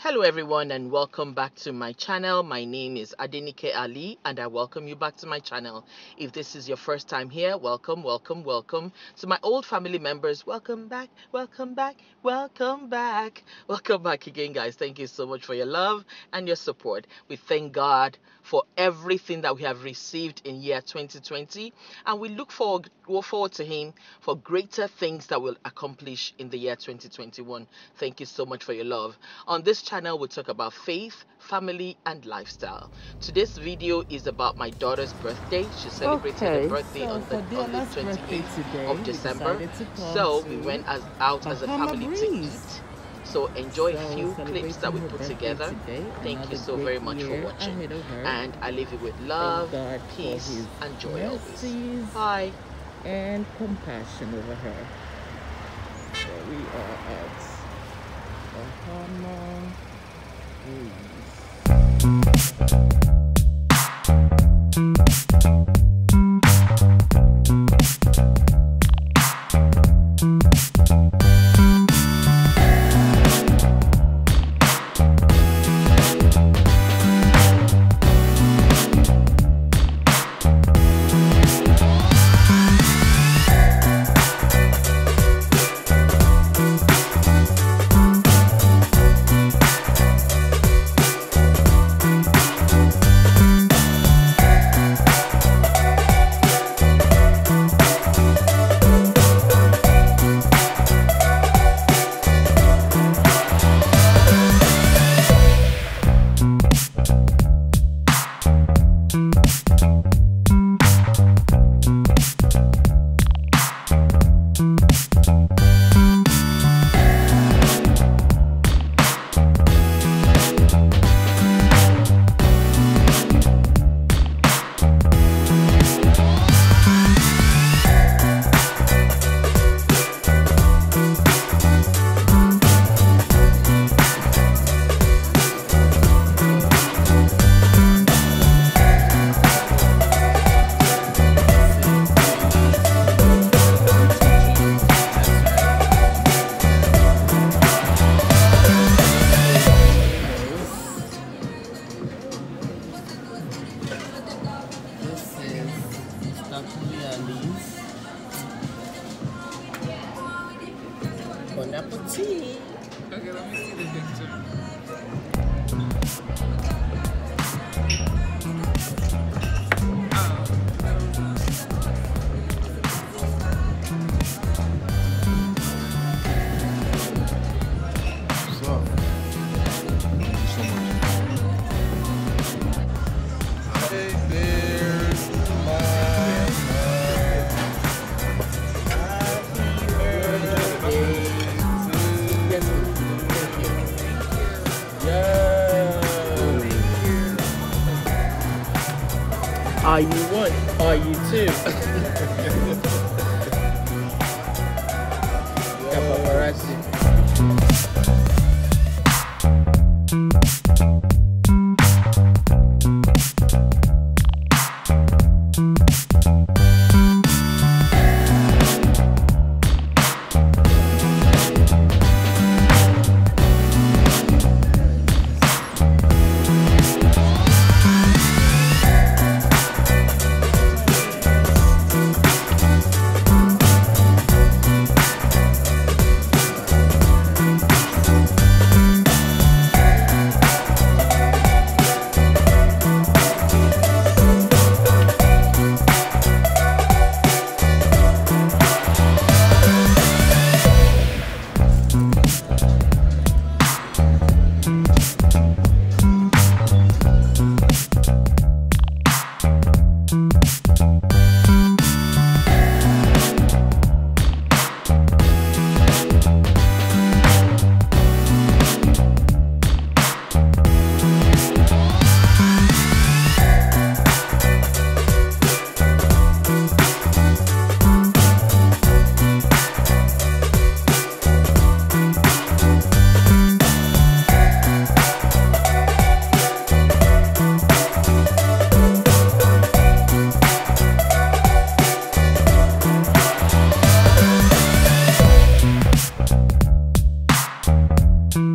Hello everyone and welcome back to my channel. My name is Adenike Alli and I welcome you back to my channel. If this is your first time here, welcome, welcome, welcome. To my old family members, welcome back, welcome back, welcome back. Welcome back again guys. Thank you so much for your love and your support. We thank God for everything that we have received in year 2020 and we look forward, forward to him for greater things that we'll accomplish in the year 2021. Thank you so much for your love. On this channel, we talk about faith, family, and lifestyle. Today's video is about my daughter's birthday. She celebrated Okay, her birthday so on the, on the 28th today, of December. come So we went as, out as a family to eat. So enjoy a few clips that we put together. today, Thank you so very much for watching. ahead of her. And I leave you with love, peace, and joy always. Bye. and compassion over her. So we are at Bahama Breeze. Bon appetit. Okay, let me see the picture. Are you one? Are you two? Paparazzi. 음.